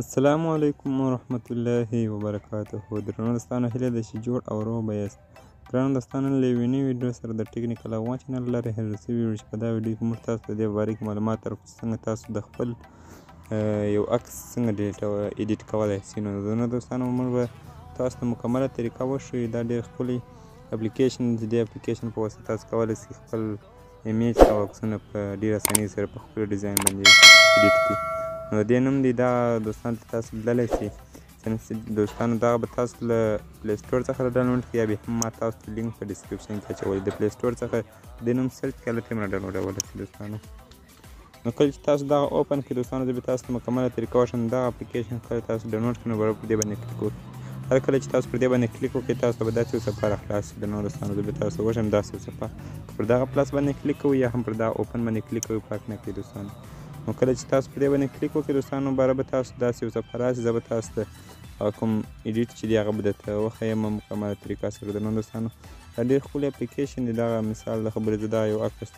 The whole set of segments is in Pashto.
السلام علیکم ورحمت الله وبرکاته درنو دوستانو هیله ده چې جوړ او روغ به یاست ګرانو دوستانو له یوې نوې ویډیو سره د ټیکنیکل افغان چینل له لارې حاضر شوي یو چې په دا ویډیو کې موږ تاسو ته د دې په باره کې معلومات درکړو چې څنګه تاسو د خپل یو عکس څنګه ډیټ ایډیټ کولی شئ نو درنو دوستانو موږ به تاسو ته مکمله طریقه وښیو دا ډېر ښکلی اپلیکیشن دی چې دې اپلیکیشن په واسطه تاسو کولی شئ خپل امیج او عکسونه په ډیر اسانۍ سره په خپل ډیزاین باندې ایډیټ کړي نو دې نوم دی دا دوستان ته تاسو بدلای شي دوستانو دا به تاسو له پلی سټور څخه ډاونلوډ کړئ یا به هم ما تاسو ته لینک په ډسکرپشن کې اچولی د پلی سټور څخه د نوم سرچ کړئ هلته یې ډاونلوډولی شئ دوستانو نو کله چې تاسو دغه اوپن کړئ دوستانو زه به تاسو ته مکمله طریقه وښیم دغه اپلیکیشن کله تاسو ډاونلوډ کړئ نو برابر په دې باندې کلیک وکړئ هر کله چې تاسو پر دې باندې کلیک وکړئ تاسو ته به داسې یو صفحه راخلاصه شي درنو دوستانو زه به تاسو ته وښیم داسې یو صفحه که پر دغه پلس باندې کلیک کوئ یا هم پر دغه اوپن باندې کلیک کوئ پاک نه کړئ دوستانو نو کله چې تاسو پر دې باندې کلیک وکړئ دوستانو باره به تاسو داسې یو صفحه راشي زه به تاسو ته هغه کوم ایډیټ چې دی هغه به درته وښیم مکمله طریقه سره درنو دوستانو دا ډېر ښکلی اپلیکیشن دی دغه مثال د خبرې زه دغه یو عکس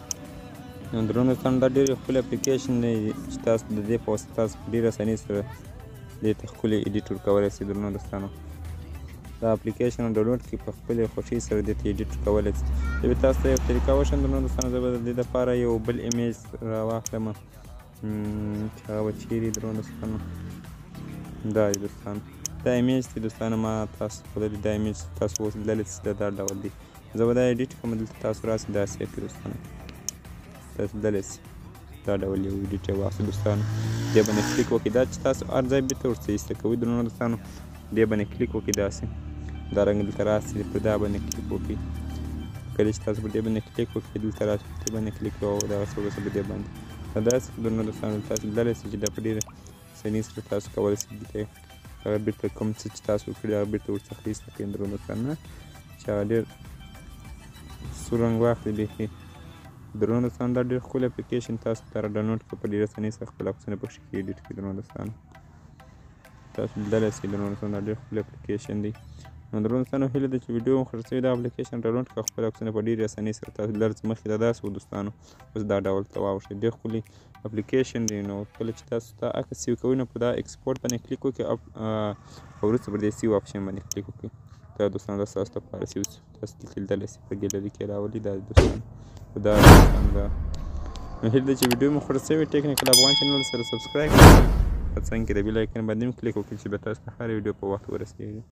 درنو دوستانو دا ډېر ښکلی اپلیکیشن دی چې تاسو د دې په واسطه تاسو په ډېره اسانۍ سره دې ته ښکلي ایډیټ ورکولی شئ درنو دوستانو دا اپلیکیشن ډاونلوډ کړئ په خپلې خوښۍ سره دې ته ایډیټ کولی شئ زه به تاسو ته یو طریقه وښیم درنو دوستانو زه به د دې لپاره یو بل ایمیج راواخلم چې هغه به چیرې درنو دوستانو دا دی دوستانو دا ایمیج دی دوستانو ما تاسو ته دا ایمیج تاسو اوس لیدلی چې دا دا ډول دی زه به دا ایډیټ کوم دلته تاسو راسئ دا سیف کړئ دوستانو تاسو دلی سئ دا ډول یو ایډیټ یې واخلئ دوستانو دې باندې کلیک وکړئ دا چې تاسو هر ځای بیرته ورڅخه ایسته کوئ درنو دوستانو دې باندې کلیک وکړئ داسې دا رنګ دلته راسئ پر دا باندې کلیک وکړئ کله چې تاسو پر دې باندې کلیک وکړئ دلته راسئ پر دې باندې کلیک وکړئ او دغسې وروسته په دې باندې دا داسې درنو دوستانو تاسو لیدلی سئ چې دا په ډېر اسانۍ سره تاسو کولی سئ دلته هغه بیرته کوم څه چې تاسو کړي هغه بیرته ورڅخه ایسته کړئ درو دوستانه چې هغه ډېر سور رنګ واخلي بیخي درنو دوستانو دا ډېر ښکلی اپلیکیشن تاسو ته ډاونلوډ کړئ په ډېرې اسانۍ سره خپل عکسونه پکښې کې ایډیټ کړئ درنو دوستانو تاسو لیدلی شئ درنو دوستانو دا ډېر ښکلی اپلیکیشن دی نو درنو دوستانو هیله ده چې ویډیو مو خوښه شوې دا اپلیکیشن ډاونلوډ کړئ خپل عکسونه په ډېرې اسانۍ سره تاسو لرځ مخې ته داسې و دوستانو اوس دا ډول ته واوښي ډیر خولي اپلیکیشن دی نو کله چې تاسو ته عکس سیو کوئ نو په دا ایکسپورټ باندې کلیک وکړئ او وروسته پر دې سیو آپشن باندې کلیک وکړئ دا دوستان دا تاسو لپاره سیو تاسو دلته لیدلی شئ په ګیلري کې راولي دا دوستان دا دوستان دا نو هیله ده چې ویډیو مو خوښه شوې ټیکنیکل افغان چینل سره سبسکرایب کړئ په څنګ کې د بیل آیکن باندې هم کلیک وکړئ چې به تاسو ته هره ویډیو په وخت ورسیږي